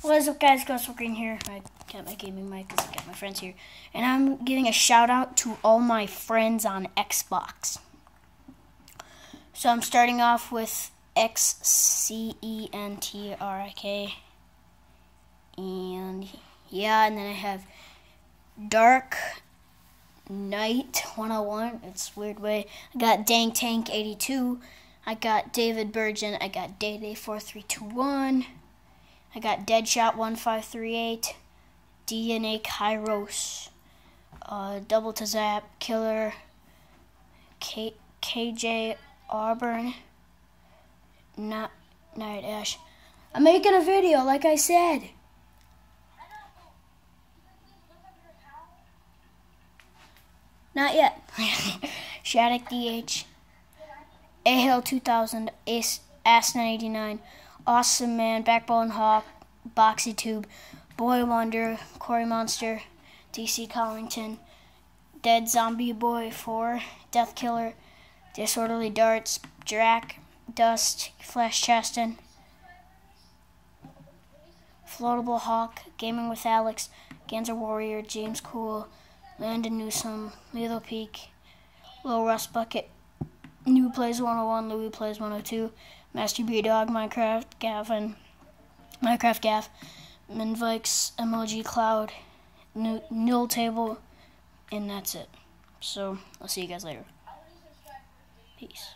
What is up, guys? Ghost Green here. I got my gaming mic because I got my friends here. And I'm giving a shout out to all my friends on Xbox. So I'm starting off with X C E N T R I K. And yeah, and then I have Dark Knight 101. It's weird way. I got Dang Tank 82. I got David Burgeon. I got Day Day 4321. I got Deadshot 1538, DNA Kairos, uh, Double to Zap, Killer, K- KJ Auburn, not Night Ash. I'm making a video, like I said. Not yet. Shattuck DH, A Hill 2000, Ace, Ass 99. Awesome Man, Backbone Hawk, Boxy Tube, Boy Wonder, Corey Monster, DC Collington, Dead Zombie Boy 4, Death Killer, Disorderly Darts, Drac, Dust, Flash Chaston, Floatable Hawk, Gaming with Alex, Ganser Warrior, James Cool, Landon Newsom, Lethal Peak, Low Rust Bucket, New Plays 101, Louis Plays 102, Master B Dog, Minecraft, Gavin, Minecraft Gaff, Minvikes, Emoji Cloud, Nil Table, and that's it. So, I'll see you guys later. Peace.